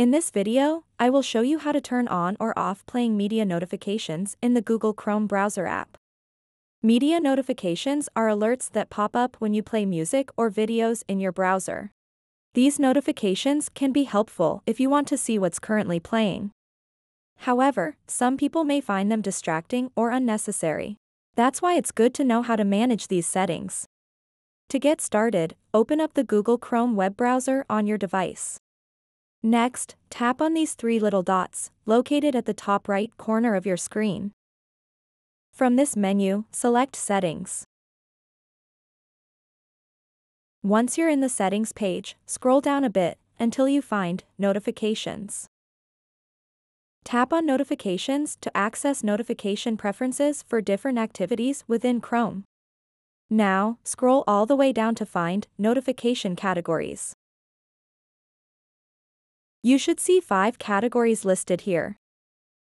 In this video, I will show you how to turn on or off playing media notifications in the Google Chrome browser app. Media notifications are alerts that pop up when you play music or videos in your browser. These notifications can be helpful if you want to see what's currently playing. However, some people may find them distracting or unnecessary. That's why it's good to know how to manage these settings. To get started, open up the Google Chrome web browser on your device. Next, tap on these three little dots, located at the top right corner of your screen. From this menu, select Settings. Once you're in the Settings page, scroll down a bit until you find Notifications. Tap on Notifications to access notification preferences for different activities within Chrome. Now, scroll all the way down to find Notification Categories. You should see five categories listed here.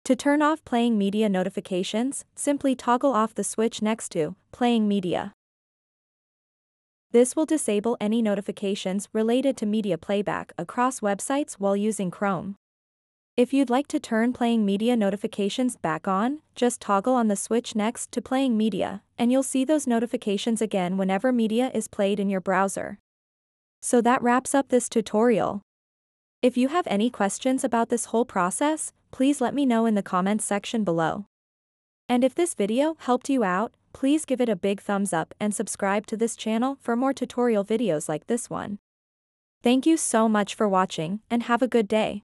To turn off playing media notifications, simply toggle off the switch next to Playing Media. This will disable any notifications related to media playback across websites while using Chrome. If you'd like to turn playing media notifications back on, just toggle on the switch next to playing media, and you'll see those notifications again whenever media is played in your browser. So that wraps up this tutorial. If you have any questions about this whole process, please let me know in the comments section below. And if this video helped you out, please give it a big thumbs up and subscribe to this channel for more tutorial videos like this one. Thank you so much for watching and have a good day.